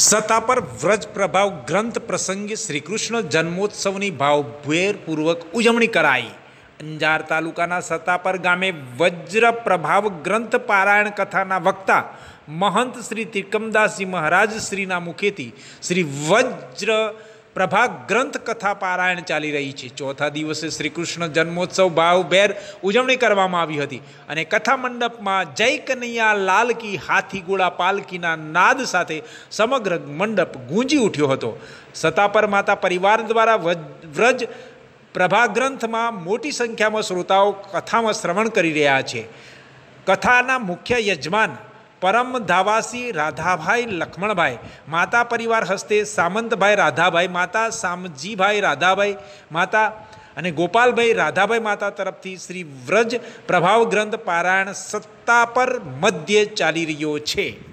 સત્તા પર વ્રજ પ્રભાવ ગ્રંથ પ્રસંગે શ્રીકૃષ્ણ જન્મોત્સવની ભાવભેરપૂર્વક ઉજવણી કરાઈ. અંજાર તાલુકાના સત્તાપર ગામે વજ્ર પ્રભાવ ગ્રંથ પારાયણ કથાના વક્તા મહંત શ્રી ત્રિકમદાસજી મહારાજ શ્રીના મુખેથી શ્રી વજ્ર પ્રભા ગ્રંથ કથા પારાયણ ચાલી રહી છે. ચોથા દિવસે શ્રી કૃષ્ણ જન્મોત્સવ ભાવભેર ઉજવણી કરવામાં આવી હતી અને કથા મંડપમાં જય કનૈયા લાલ હાથી ગોળા પાલકીના નાદ સાથે સમગ્ર મંડપ ગુંજી ઉઠ્યો હતો. સતાપર માતા પરિવાર દ્વારા વ્રજ પ્રભા ગ્રંથમાં મોટી સંખ્યામાં શ્રોતાઓ કથામાં શ્રવણ કરી રહ્યા છે. કથાના મુખ્ય યજમાન પરમ ધાવાસી રાધાભાઈ લક્ષ્મણભાઈ માતા પરિવાર હસ્તે સામંતભાઈ રાધાભાઈ, માતા સામજીભાઈ રાધાભાઈ, માતા અને ગોપાલભાઈ રાધાભાઈ માતા તરફથી શ્રી વ્રજ પ્રભાવ ગ્રંથ પારાયણ સત્તા પર મધ્ય ચાલી રહ્યો છે.